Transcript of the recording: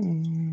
Mm.